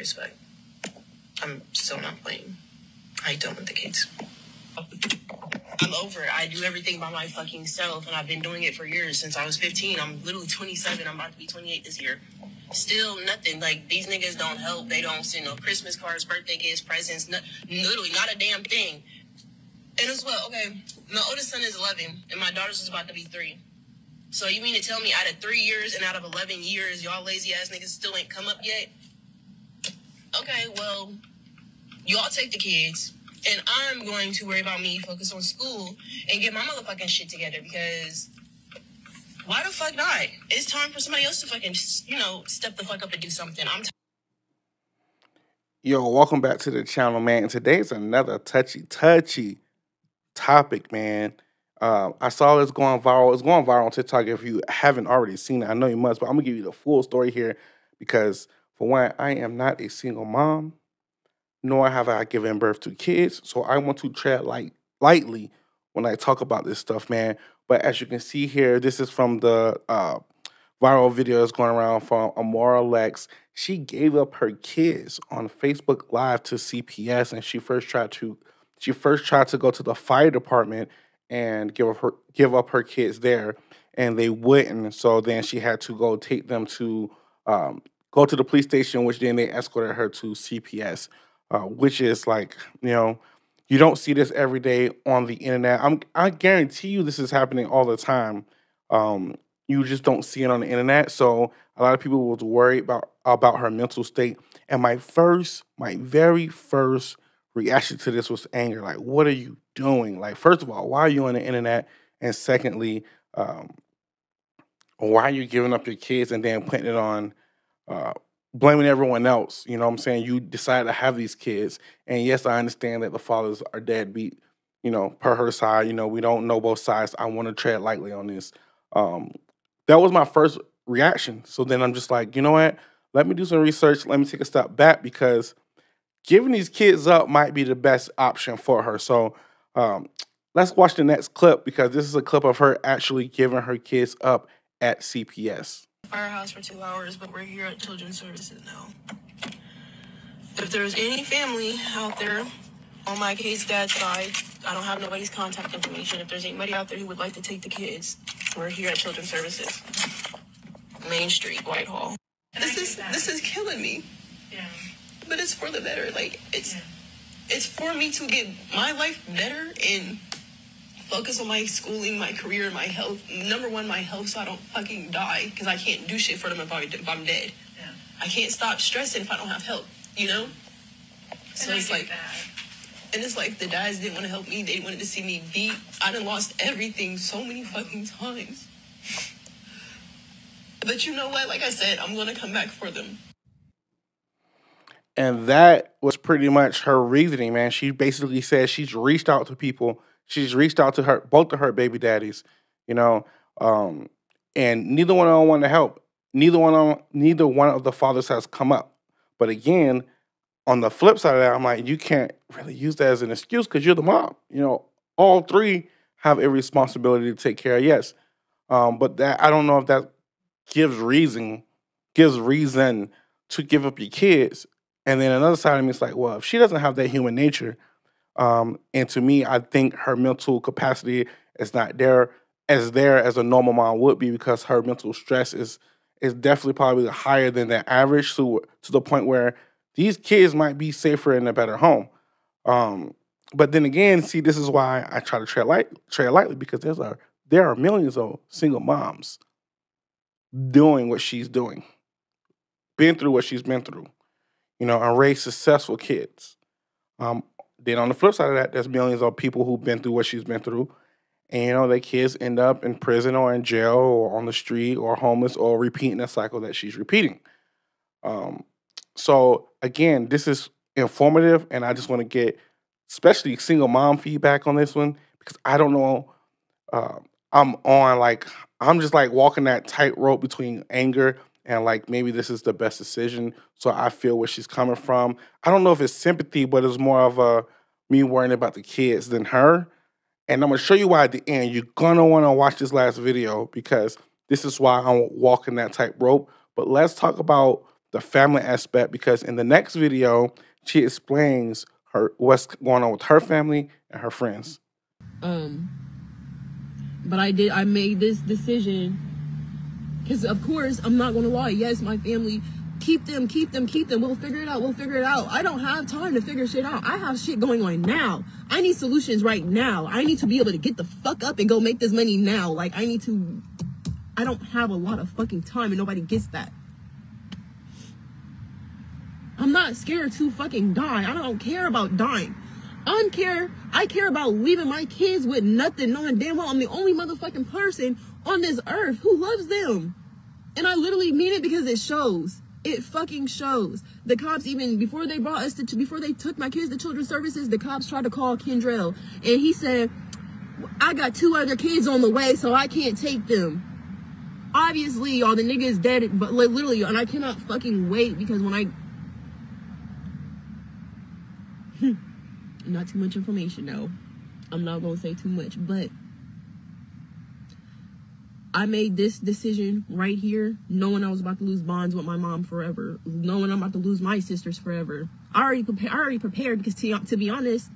as fuck. I'm still not playing. I don't want the kids. I'm over it. I do everything by my fucking self, and I've been doing it for years since I was 15. I'm literally 27. I'm about to be 28 this year. Still nothing. Like these niggas don't help. They don't send no Christmas cards, birthday gifts, presents. No, literally not a damn thing. And as well, okay, my oldest son is 11, and my daughter's is about to be three. So you mean to tell me out of three years and out of 11 years, y'all lazy ass niggas still ain't come up yet? Okay, well, y'all take the kids, and I'm going to worry about me, focus on school, and get my motherfucking shit together because why the fuck not? It's time for somebody else to fucking, you know, step the fuck up and do something. I'm t- Yo, welcome back to the channel, man. Today's another touchy, touchy topic, man. Uh, I saw this going viral. It's going viral on TikTok. If you haven't already seen it, I know you must, but I'm gonna give you the full story here because, for one, I am not a single mom, nor have I given birth to kids. So I want to tread light lightly when I talk about this stuff, man. But as you can see here, this is from the uh, viral video that's going around from Amora Lex. She gave up her kids on Facebook Live to CPS, and she first tried to she first tried to go to the fire department and give up her give up her kids there, and they wouldn't. So then she had to go take them to um, go to the police station, which then they escorted her to CPS, uh, which is like you know you don't see this every day on the internet. I'm I guarantee you this is happening all the time. Um, you just don't see it on the internet. So a lot of people was worried about about her mental state. And my first, my very first reaction to this was anger. Like, what are you doing? Like, first of all, why are you on the internet? And secondly, um, why are you giving up your kids and then putting it on uh, blaming everyone else? You know what I'm saying? You decided to have these kids. And yes, I understand that the fathers are deadbeat, you know, per her side. You know, we don't know both sides. I want to tread lightly on this. Um, that was my first reaction. So then I'm just like, you know what? Let me do some research. Let me take a step back because giving these kids up might be the best option for her. So um, let's watch the next clip because this is a clip of her actually giving her kids up at CPS. Firehouse for two hours, but we're here at Children's Services now. If there's any family out there on my kid's dad's side, I don't have nobody's contact information. If there's anybody out there who would like to take the kids, we're here at Children's Services, Main Street, Whitehall. This is this is killing me. Yeah. but it's for the better. Like it's Yeah. it's for me to get my life better and focus on my schooling, my career, my health. Number one, my health, so I don't fucking die because I can't do shit for them if, I, if I'm dead. Yeah. I can't stop stressing if I don't have help. You know. So And I it's get like, that. and it's like the dads didn't want to help me. They wanted to see me beat. I done lost everything so many fucking times. But you know what? Like I said, I'm gonna come back for them. And that was pretty much her reasoning, man. She basically said she's reached out to people. She's reached out to her both of her baby daddies, you know, um, and neither one of them want to help. Neither one of them, neither one of the fathers has come up. But again, on the flip side of that, I'm like, you can't really use that as an excuse because you're the mom. You know, all three have a responsibility to take care of. Yes, um, but that I don't know if that gives reason gives reason to give up your kids. And then another side of me is like, well, if she doesn't have that human nature, um, and to me, I think her mental capacity is not there as there as a normal mom would be because her mental stress is is definitely probably higher than the average to to the point where these kids might be safer in a better home. Um, but then again, see, this is why I try to tread light tread lightly because there's a there are millions of single moms doing what she's doing, been through what she's been through, you know, and raised successful kids. Um, then on the flip side of that, there's millions of people who've been through what she's been through, and you know, their kids end up in prison or in jail or on the street or homeless or repeating the cycle that she's repeating. Um, so again, this is informative, and I just want to get especially single mom feedback on this one because I don't know. Uh, I'm on like I'm just like walking that tightrope between anger and like maybe this is the best decision. So I feel where she's coming from. I don't know if it's sympathy, but it's more of a me worrying about the kids than her. And I'm gonna show you why at the end. You're gonna want to watch this last video because this is why I'm walking that tightrope. But let's talk about the family aspect because in the next video she explains her what's going on with her family and her friends. Um, but I did. I made this decision because, of course, I'm not gonna lie. Yes, my family. Keep them, keep them, keep them. We'll figure it out. We'll figure it out. I don't have time to figure shit out. I have shit going on now. I need solutions right now. I need to be able to get the fuck up and go make this money now. Like, I need to. I don't have a lot of fucking time and nobody gets that. I'm not scared to fucking die. I don't care about dying. I don't care. I care about leaving my kids with nothing, knowing damn well I'm the only motherfucking person on this earth who loves them. And I literally mean it because it shows. It fucking shows. The cops even before they brought us to before they took my kids to children's services, the cops tried to call Kendrell, and he said, "I got two other kids on the way, so I can't take them." Obviously, y'all, the nigga is dead, but like, literally, and I cannot fucking wait because when I hmm. Not too much information no i'm not gonna say too much but i made this decision right here knowing i was about to lose bonds with my mom forever knowing i'm about to lose my sisters forever. I already prepared i already prepared because to, to be honest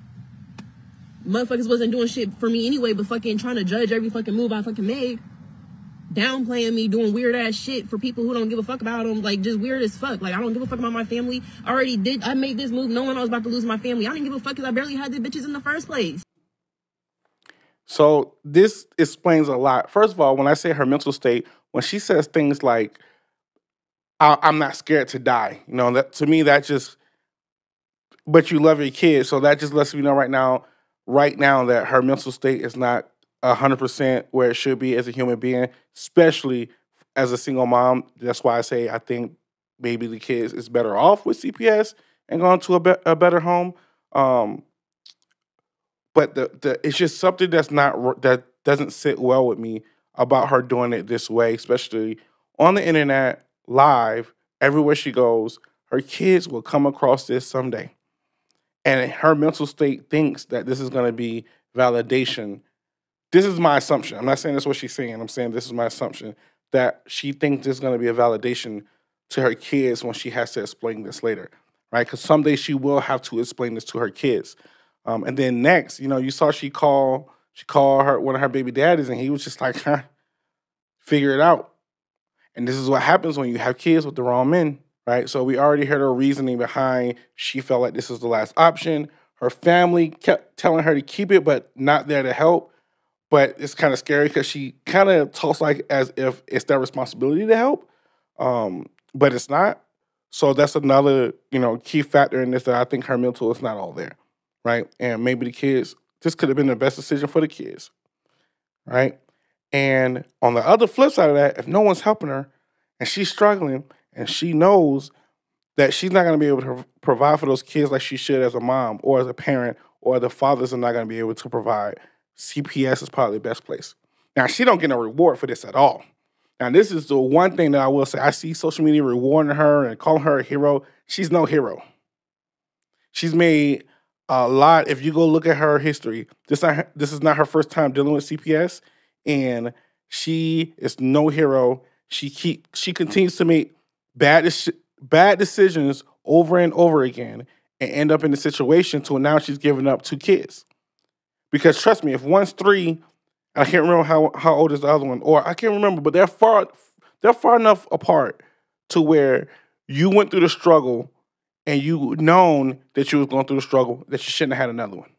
motherfuckers wasn't doing shit for me anyway but fucking trying to judge every fucking move i fucking made downplaying me doing weird ass shit for people who don't give a fuck about them like just weird as fuck. Like i don't give a fuck about my family. I already did i made this move knowing i was about to lose my family. I didn't give a fuck because i barely had the bitches in the first place. So this explains a lot. First of all when i say her mental state when she says things like I- i'm not scared to die you know that to me that just but you love your kids so that just lets me know right now right now that her mental state is not hundred percent where it should be as a human being, especially as a single mom. That's why I say I think maybe the kids is better off with CPS and going to a, be- a better home. Um, but the, the it's just something that's not that doesn't sit well with me about her doing it this way, especially on the internet, live, everywhere she goes. Her kids will come across this someday. And her mental state thinks that this is going to be validation this is my assumption. I'm not saying that's what she's saying. I'm saying this is my assumption that she thinks there's going to be a validation to her kids when she has to explain this later, right? Because someday she will have to explain this to her kids. Um, and then next, you know, you saw she call she called her one of her baby daddies, and he was just like, huh, figure it out. And this is what happens when you have kids with the wrong men, right? So we already heard her reasoning behind she felt like this was the last option. Her family kept telling her to keep it, but not there to help but it's kind of scary because she kind of talks like as if it's their responsibility to help, um, but it's not. So that's another you know key factor in this that I think her mental is not all there, right? And maybe the kids this could have been the best decision for the kids, right? And on the other flip side of that, if no one's helping her and she's struggling and she knows that she's not going to be able to provide for those kids like she should as a mom or as a parent, or the fathers are not going to be able to provide CPS is probably the best place. Now she don't get no reward for this at all. Now this is the one thing that I will say. I see social media rewarding her and calling her a hero. She's no hero. She's made a lot. If you go look at her history, this not, this is not her first time dealing with CPS, and she is no hero. She keep she continues to make bad bad decisions over and over again, and end up in a situation to now she's giving up two kids. Because trust me, if one's three, I can't remember how how old is the other one, or I can't remember, but they're far they're far enough apart to where you went through the struggle and you known that you was going through the struggle that you shouldn't have had another one.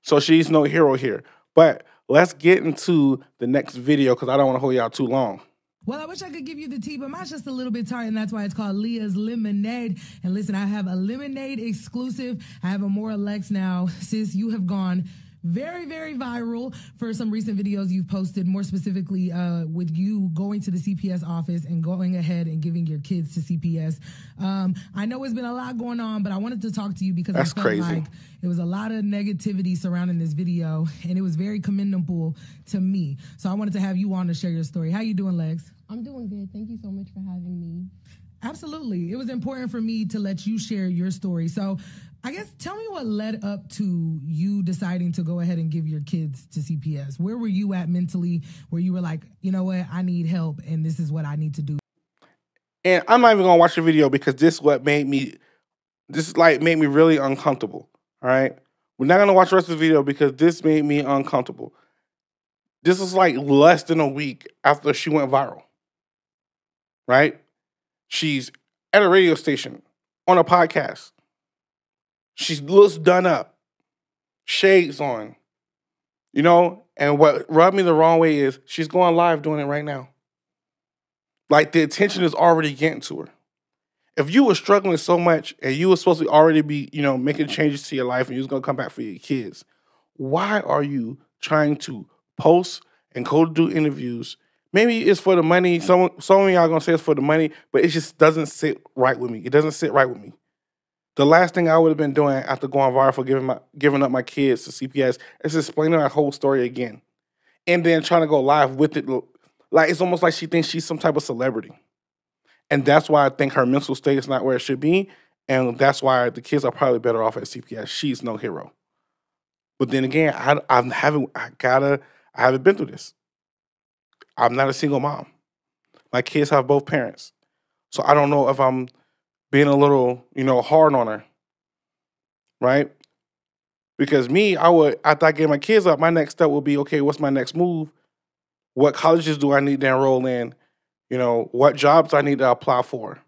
So she's no hero here. But let's get into the next video because I don't want to hold y'all too long. Well, I wish I could give you the tea, but mine's just a little bit tart, and that's why it's called Leah's Lemonade. And listen, I have a lemonade exclusive. I have Amora Lex now. Sis, you have gone very, very viral for some recent videos you've posted, more specifically uh, with you going to the CPS office and going ahead and giving your kids to CPS. Um, I know it's been a lot going on, but I wanted to talk to you because That's I felt crazy. like it was a lot of negativity surrounding this video, and it was very commendable to me. So I wanted to have you on to share your story. How you doing, Lex? I'm doing good. Thank you so much for having me. Absolutely. It was important for me to let you share your story. So, I guess tell me what led up to you deciding to go ahead and give your kids to CPS. Where were you at mentally where you were like, you know what, I need help and this is what I need to do? And I'm not even gonna watch the video because this what made me this like made me really uncomfortable. All right. We're not gonna watch the rest of the video because this made me uncomfortable. This is like less than a week after she went viral. Right? She's at a radio station on a podcast. She looks done up, shades on, you know. And what rubbed me the wrong way is she's going live doing it right now. Like the attention is already getting to her. If you were struggling so much and you were supposed to already be, you know, making changes to your life and you was gonna come back for your kids, why are you trying to post and go do interviews? Maybe it's for the money. Some some of y'all gonna say it's for the money, but it just doesn't sit right with me. It doesn't sit right with me. The last thing I would have been doing after going viral for giving my giving up my kids to CPS is explaining my whole story again, and then trying to go live with it. Like it's almost like she thinks she's some type of celebrity, and that's why I think her mental state is not where it should be, and that's why the kids are probably better off at CPS. She's no hero. But then again, I I haven't I gotta I haven't been through this. I'm not a single mom. My kids have both parents, so I don't know if I'm being a little, you know, hard on her. Right? Because me, I would after I get my kids up, my next step would be, okay, what's my next move? What colleges do I need to enroll in? You know, what jobs I need to apply for?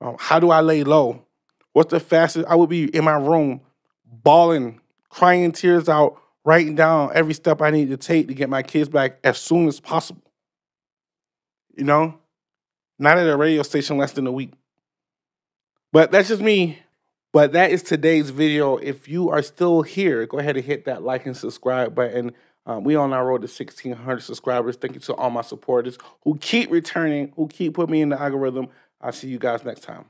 Um, how do I lay low? What's the fastest? I would be in my room, bawling, crying tears out, writing down every step I need to take to get my kids back as soon as possible. You know, not at a radio station less than a week. But that's just me. But that is today's video. If you are still here, go ahead and hit that like and subscribe button. Um, we on our road to 1,600 subscribers. Thank you to all my supporters who keep returning, who keep putting me in the algorithm. I'll see you guys next time.